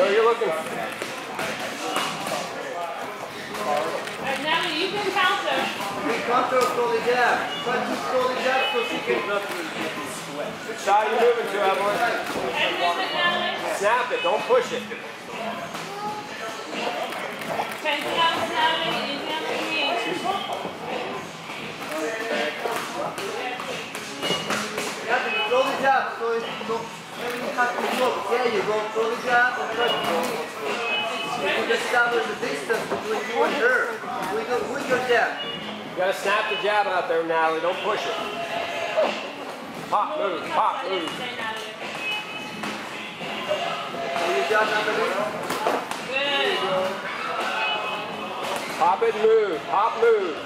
looking? And now you can counter. We counter slowly jab. Try to slowly jab so she can. Which side are you moving to, Evelyn? And. Snap it, don't push it. Ten counts, Natalie. Easy on the knees. Yeah, slowly jab so it's so everything has to look. There you go. Slowly jab and try to. You can establish the distance between you and her. With your, with your jab. You gotta snap the jab out there, Natalie. Don't push it. Pop, move, pop, What did you move. say, Natalie? Will you jab Natalie? Good. Pop it, move. Pop, move.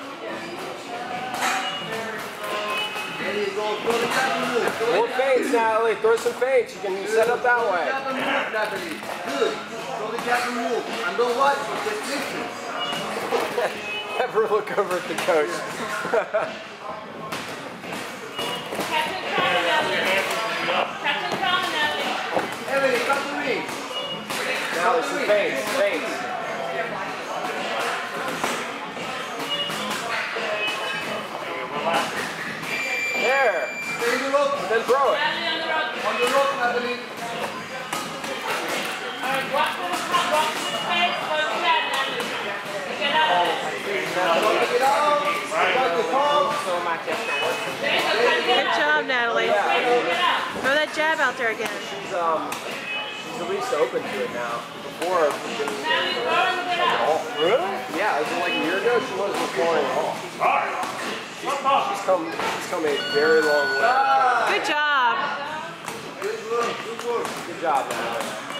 There you go. Slowly jab and move. Slowly More jab. feints, Natalie. Throw some feints. You can set up that way. jab and move, Natalie. Good. Slowly jab and move. And don't watch. Just listen. Never look over at the coach. Trauma, Natalie. Catch and Natalie. Emily, come to me. Natalie, some feints. There. Work. There you go, try to get Good job, Natalie. Wait, get out. Throw that jab out there again. She's um, she's at least open to it now. Before, she didn't. Natalie, throw and get out. Oh, really? Yeah, it was like a year ago. She wasn't scoring at all. She's come, she's come a very long way. Good job. good work, good work. Good job. Good.